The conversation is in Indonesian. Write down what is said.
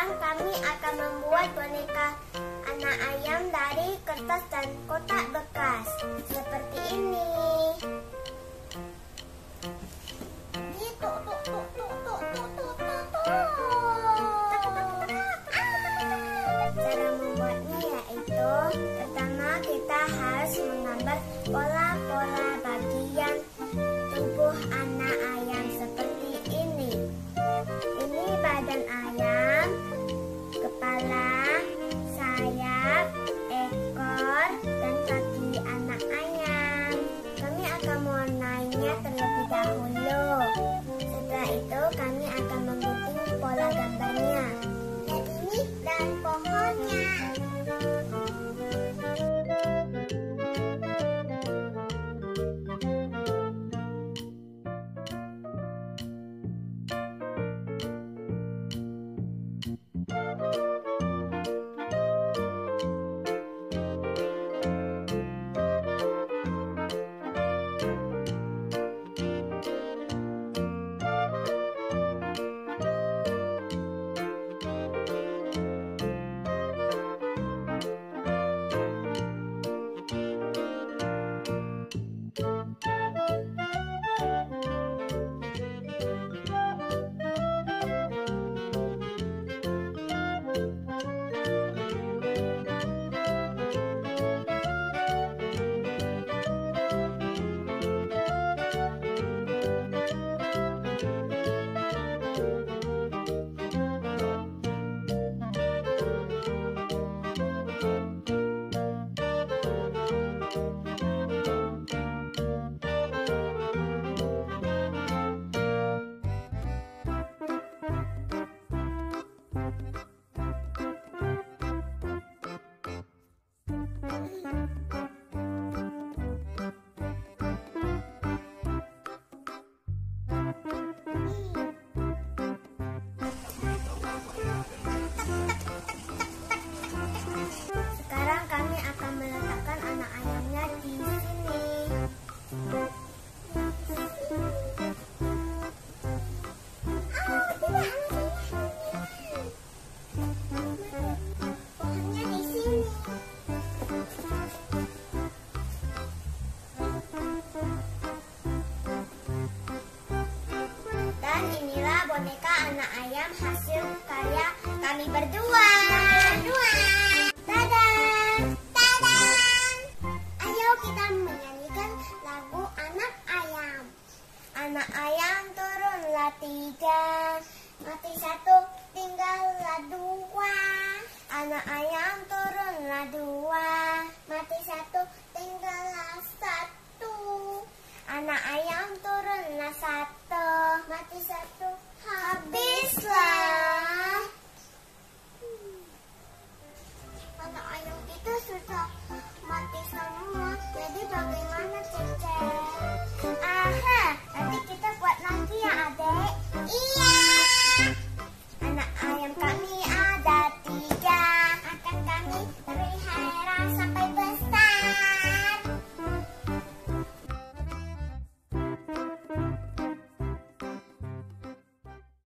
Sekarang kami akan membuat boneka anak ayam dari kertas dan kotak bekas seperti ini. Cara membuatnya yaitu pertama kita harus menggambar pola akan mewarnainya terlebih dahulu. Setelah itu kami akan menggunting pola gambarnya. anak ayam hasil karya kami berdua. Berdua. Dadah. Dadah. Ayo kita menyanyikan lagu anak ayam. Anak ayam turunlah tiga, mati satu tinggallah dua. Anak ayam turunlah dua, mati satu tinggallah satu. Anak ayam turunlah satu, mati satu habis. slide.